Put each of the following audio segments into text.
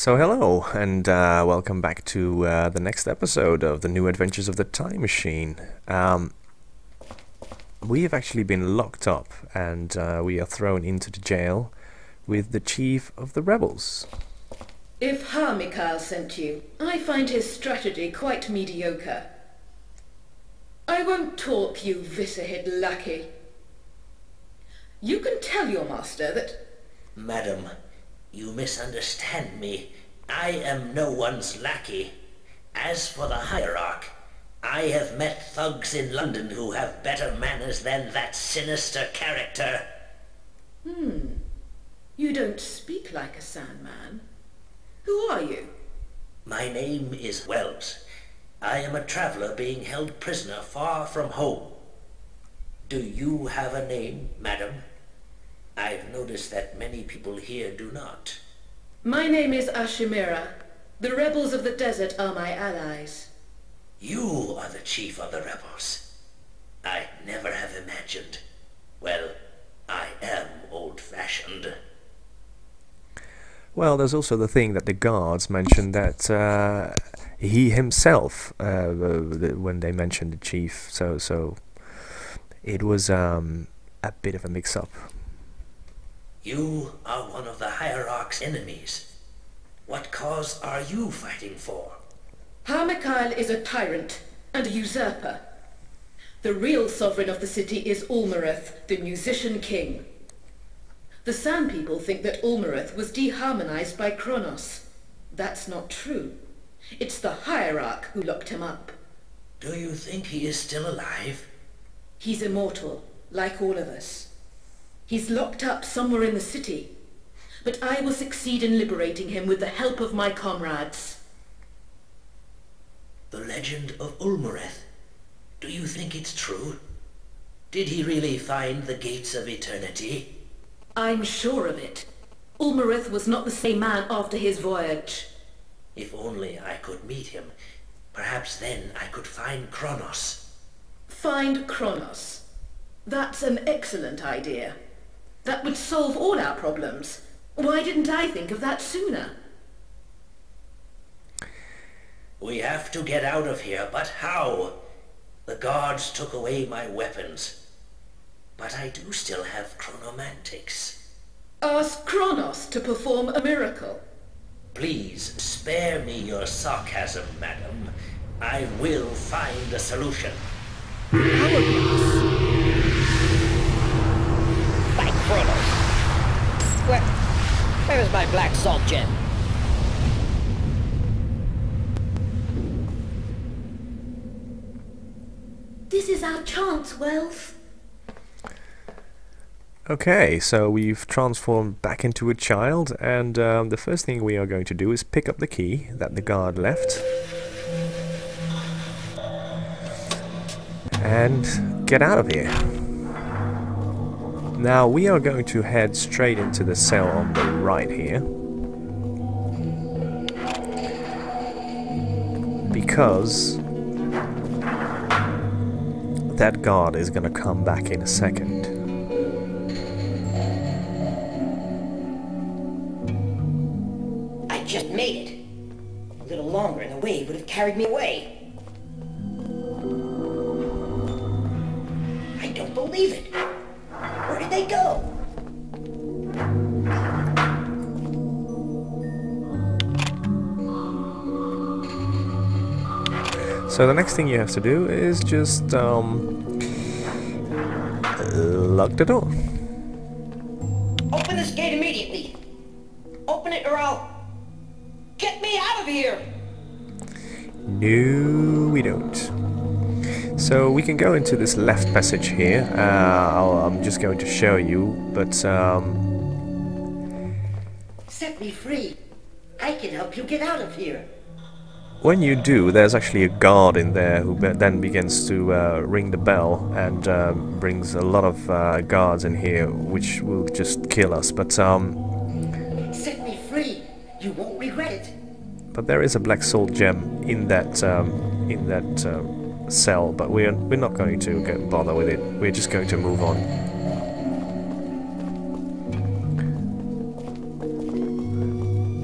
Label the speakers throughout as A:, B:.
A: So hello, and uh, welcome back to uh, the next episode of the New Adventures of the Time Machine. Um, we have actually been locked up, and uh, we are thrown into the jail with the chief of the rebels.
B: If Har sent you, I find his strategy quite mediocre. I won't talk, you Visahid lackey. You can tell your master that...
C: Madam, you misunderstand me. I am no one's lackey. As for the hierarch, I have met thugs in London who have better manners than that sinister character.
B: Hmm. You don't speak like a Sandman. Who are you?
C: My name is Wells. I am a traveler being held prisoner far from home. Do you have a name, madam? I've noticed that many people here do not.
B: My name is Ashimira. The rebels of the desert are my allies.
C: You are the chief of the rebels. I never have imagined. Well, I am old-fashioned.
A: Well, there's also the thing that the guards mentioned that uh, he himself, uh, when they mentioned the chief, so so it was um, a bit of a mix-up.
C: You are one of the Hierarch's enemies. What cause are you fighting for?
B: Harmikhail is a tyrant and a usurper. The real sovereign of the city is Ulmareth, the musician king. The Sand people think that Ulmareth was deharmonized by Kronos. That's not true. It's the Hierarch who locked him up.
C: Do you think he is still alive?
B: He's immortal, like all of us. He's locked up somewhere in the city. But I will succeed in liberating him with the help of my comrades.
C: The legend of Ulmareth. Do you think it's true? Did he really find the gates of eternity?
B: I'm sure of it. Ulmareth was not the same man after his voyage.
C: If only I could meet him. Perhaps then I could find Kronos.
B: Find Kronos. That's an excellent idea. That would solve all our problems. Why didn't I think of that sooner?
C: We have to get out of here, but how? The guards took away my weapons. But I do still have chronomantics.
B: Ask Kronos to perform a miracle.
C: Please, spare me your sarcasm, madam. I will find a solution.
D: Where is my black salt gem?
B: This is our chance, Wells.
A: Okay, so we've transformed back into a child, and um, the first thing we are going to do is pick up the key that the guard left. And get out of here. Now we are going to head straight into the cell on the right here. Because that guard is going to come back in a second.
D: I just made it. A little longer and the wave would have carried me away.
A: So the next thing you have to do is just um, lock the door.
D: Open this gate immediately. Open it or I'll... Get me out of here!
A: No, we don't. So we can go into this left passage here. Uh, i am just going to show you, but um,
D: Set me free. I can help you get out of here.
A: When you do, there's actually a guard in there who be then begins to uh, ring the bell and uh, brings a lot of uh, guards in here, which will just kill us. But um,
D: Set me free. You won't regret it.
A: but there is a black salt gem in that um, in that. Um, cell, but we're we're not going to get bother with it. We're just going to move on.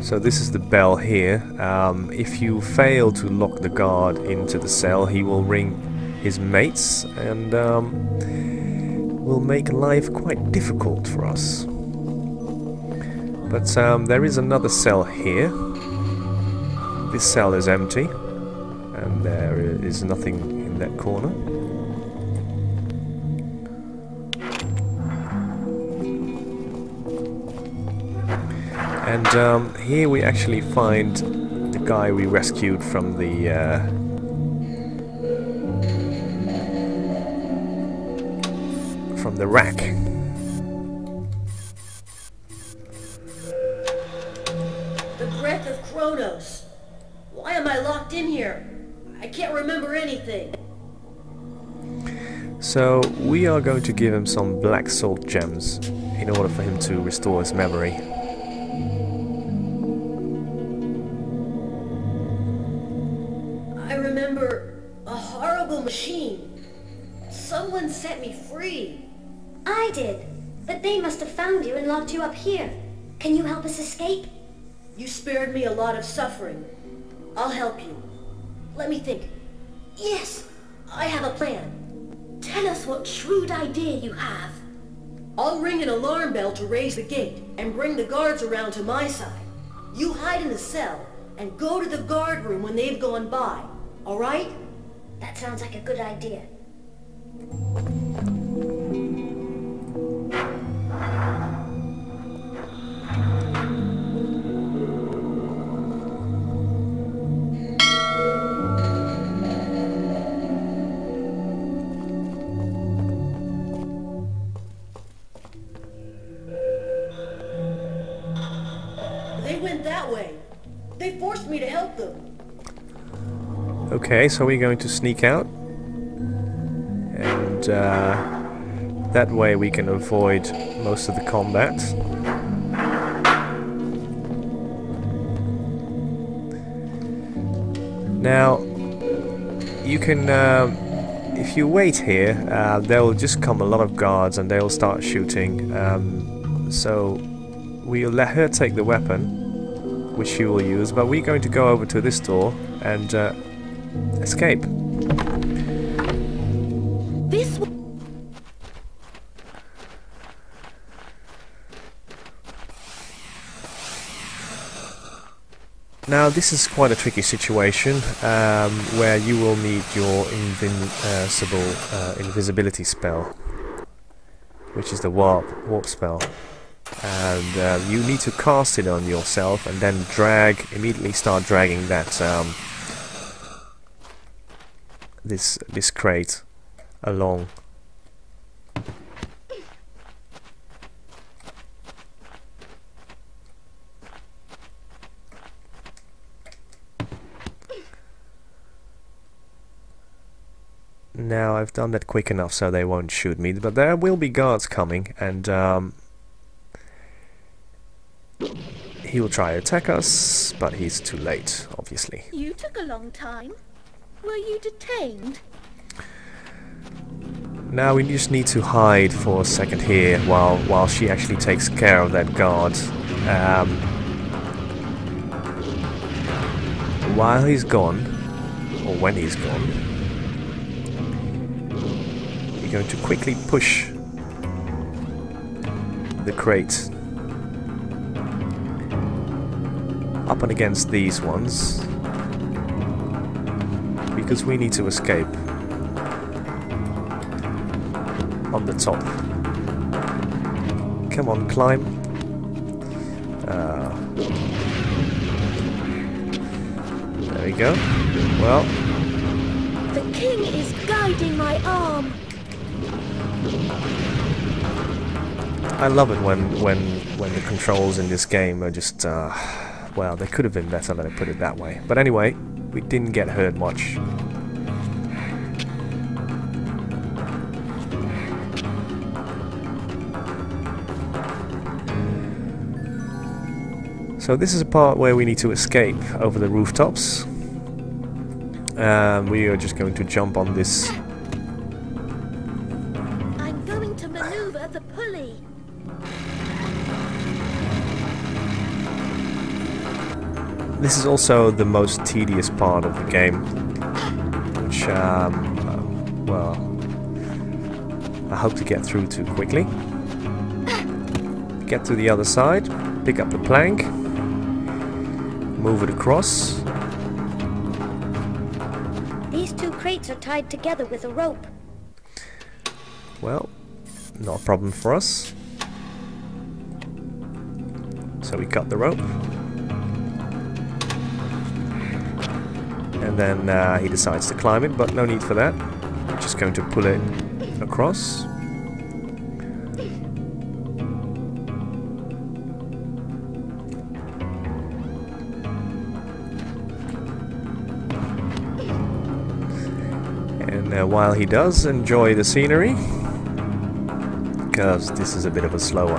A: So this is the bell here. Um, if you fail to lock the guard into the cell, he will ring his mates and um, will make life quite difficult for us. But um, there is another cell here. This cell is empty, and there is nothing in that corner. And um, here we actually find the guy we rescued from the uh, from the rack.
D: The breath of Kronos. Why am I locked in here? I can't remember anything.
A: So we are going to give him some black salt gems in order for him to restore his memory.
E: And locked you up here. Can you help us escape?
D: You spared me a lot of suffering. I'll help you. Let me think. Yes, I have a plan. Tell us what shrewd idea you have. I'll ring an alarm bell to raise the gate and bring the guards around to my side. You hide in the cell and go to the guard room when they've gone by. All right?
E: That sounds like a good idea.
A: Okay, so we're going to sneak out. And uh, that way we can avoid most of the combat. Now, you can, uh, if you wait here, uh, there will just come a lot of guards and they'll start shooting. Um, so we'll let her take the weapon, which she will use, but we're going to go over to this door and uh, escape.
E: This w-
A: Now this is quite a tricky situation um, where you will need your invincible uh, invisibility spell, which is the warp warp spell, and uh, you need to cast it on yourself and then drag immediately start dragging that um, this this crate along. Now I've done that quick enough so they won't shoot me, but there will be guards coming and um, he will try to attack us, but he's too late, obviously.
F: You took a long time. Were you detained?
A: Now we just need to hide for a second here while while she actually takes care of that guard. Um, while he's gone, or when he's gone, we're going to quickly push the crate up and against these ones because we need to escape on the top. Come on, climb. Uh, there we go. Well,
F: The king is guiding my arm.
A: I love it when when when the controls in this game are just uh, well, they could have been better. Let me put it that way. But anyway, we didn't get hurt much. So this is a part where we need to escape over the rooftops. Um, we are just going to jump on this.
F: I'm going to maneuver the pulley.
A: this is also the most tedious part of the game, which, um, well, I hope to get through too quickly. Get to the other side, pick up the plank, move it across.
E: These two crates are tied together with a rope.
A: Well, not a problem for us. So we cut the rope. And then uh, he decides to climb it, but no need for that. Just going to pull it across. Uh, while he does enjoy the scenery, because this is a bit of a slower.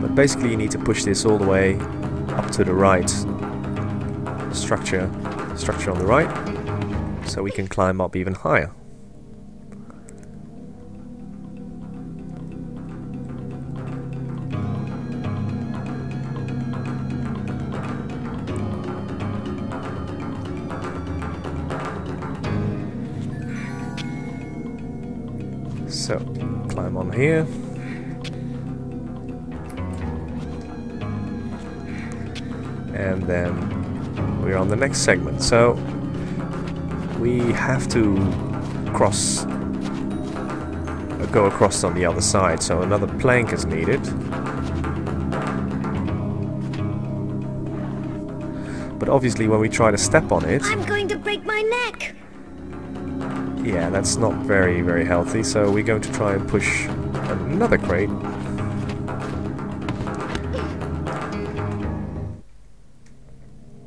A: But basically you need to push this all the way up to the right structure, structure on the right, so we can climb up even higher. Here. And then we're on the next segment. So, we have to cross, go across on the other side. So another plank is needed. But obviously when we try to step on it,
E: I'm going to break my neck!
A: yeah, that's not very, very healthy, so we're going to try and push another crate.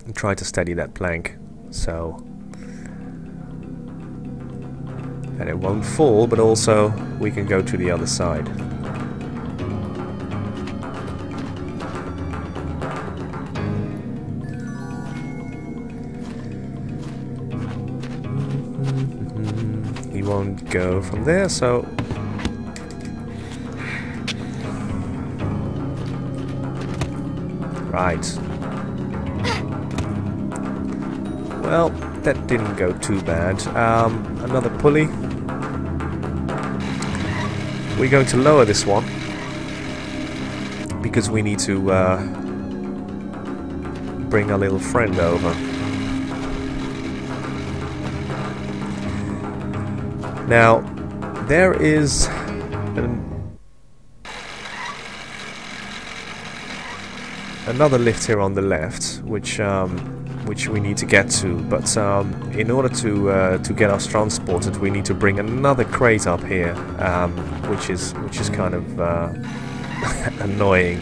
A: And try to steady that plank, so... And it won't fall, but also we can go to the other side. He won't go from there, so... Right. Well, that didn't go too bad. Um, another pulley. We're going to lower this one. Because we need to uh, bring our little friend over. Now, there is another lift here on the left, which um, which we need to get to. But um, in order to uh, to get us transported, we need to bring another crate up here, um, which is which is kind of uh, annoying.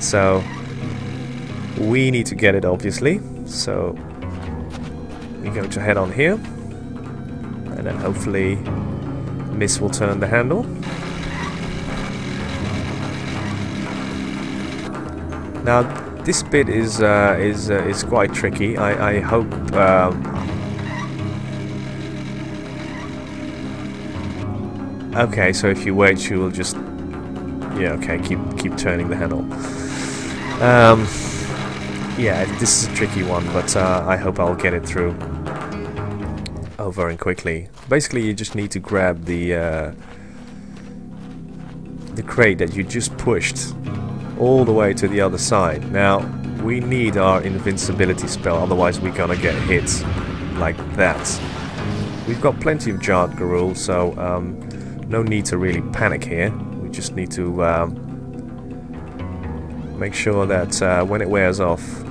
A: So we need to get it, obviously. So we're going to head on here and then hopefully Miss will turn the handle. Now this bit is uh, is uh, is quite tricky. I I hope. Um, okay, so if you wait, you will just. Yeah. Okay. Keep keep turning the handle. Um, yeah, this is a tricky one, but uh, I hope I'll get it through. Oh, very quickly. Basically, you just need to grab the uh, the crate that you just pushed all the way to the other side. Now, we need our invincibility spell, otherwise we're gonna get hit like that. We've got plenty of Jarred Garul, so um, no need to really panic here. We just need to um, make sure that uh, when it wears off,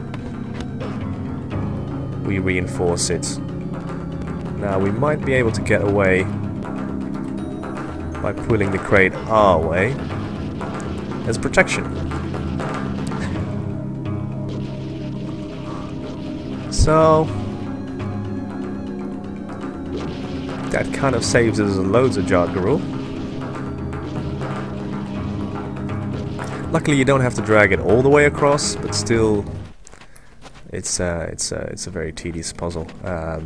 A: we reinforce it. Now we might be able to get away by pulling the crate our way as protection. So that kind of saves us loads of Jarred Luckily you don't have to drag it all the way across, but still it's uh, it's uh, it's a very tedious puzzle. Um,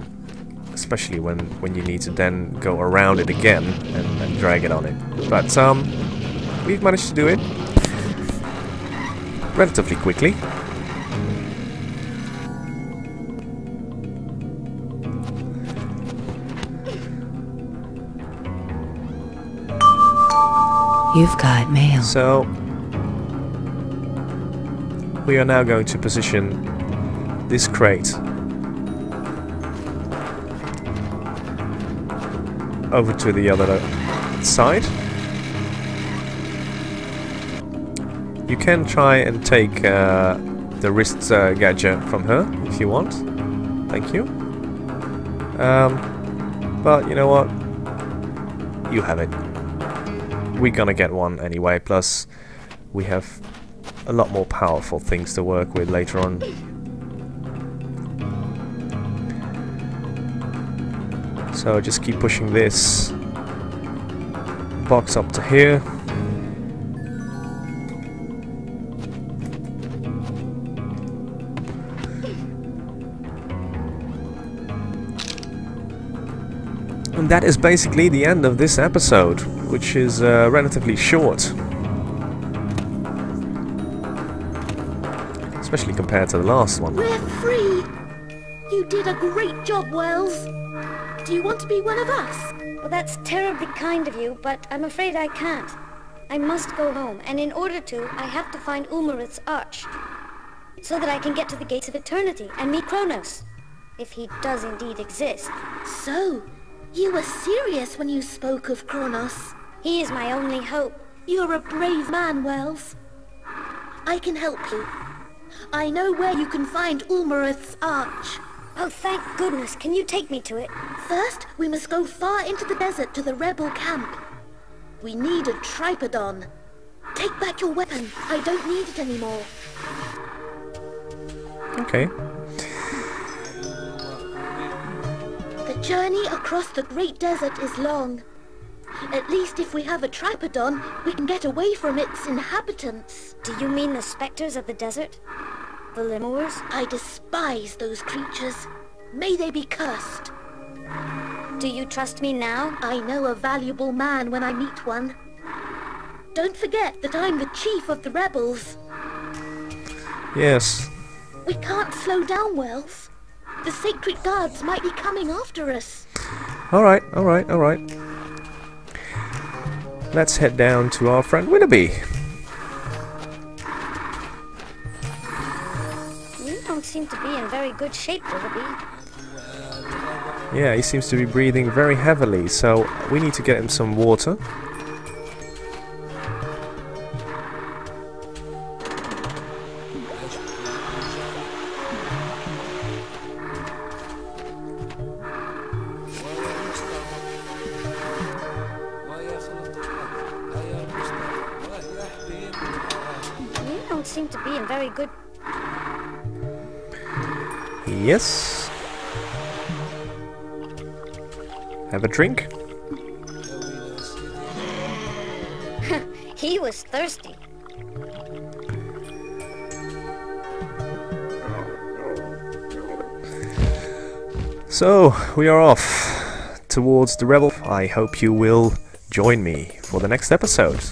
A: especially when when you need to then go around it again and, and drag it on it. But um, we've managed to do it relatively quickly.
G: You've got mail.
A: So we are now going to position this crate over to the other side. You can try and take uh, the wrist uh, gadget from her if you want. Thank you. Um, but you know what? You have it. We're gonna get one anyway, plus we have a lot more powerful things to work with later on. So just keep pushing this box up to here. And that is basically the end of this episode, which is uh, relatively short. Especially compared to the last one.
F: We're free! You did a great job, Wells. Do you want to be one of us?
E: Well, that's terribly kind of you, but I'm afraid I can't. I must go home, and in order to, I have to find Ulmareth's arch. So that I can get to the gates of eternity and meet Kronos. If he does indeed exist.
F: So, you were serious when you spoke of Kronos.
E: He is my only hope.
F: You're a brave man, Wells. I can help you. I know where you can find Ulmareth's arch.
E: Oh, thank goodness. Can you take me to it?
F: First, we must go far into the desert to the rebel camp. We need a tripodon. Take back your weapon. I don't need it anymore.
A: Okay.
F: Journey across the great desert is long. At least if we have a tripodon, we can get away from its inhabitants.
E: Do you mean the specters of the desert? The Lemurs?
F: I despise those creatures. May they be cursed.
E: Do you trust me now?
F: I know a valuable man when I meet one. Don't forget that I'm the chief of the rebels.
A: Yes.
F: We can't slow down, Wells. The sacred guards might be coming after us.
A: Alright, alright, alright. Let's head down to our friend Willoughby.
E: You don't seem to be in very good shape, Willoughby.
A: Yeah, he seems to be breathing very heavily, so we need to get him some water.
E: Don't seem to be in very good...
A: Yes. Have a drink.
E: He was thirsty.
A: So, we are off towards the Rebel. I hope you will join me for the next episode.